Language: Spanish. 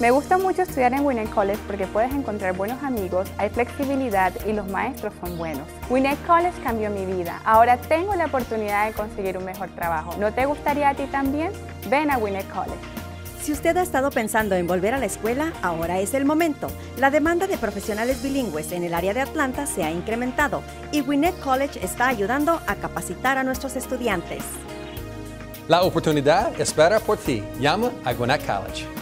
Me gusta mucho estudiar en Winnet College porque puedes encontrar buenos amigos, hay flexibilidad y los maestros son buenos. Winnet College cambió mi vida. Ahora tengo la oportunidad de conseguir un mejor trabajo. ¿No te gustaría a ti también? Ven a Winnet College. Si usted ha estado pensando en volver a la escuela, ahora es el momento. La demanda de profesionales bilingües en el área de Atlanta se ha incrementado y Winnet College está ayudando a capacitar a nuestros estudiantes. La oportunidad espera por ti. Llama a Gwinnett College.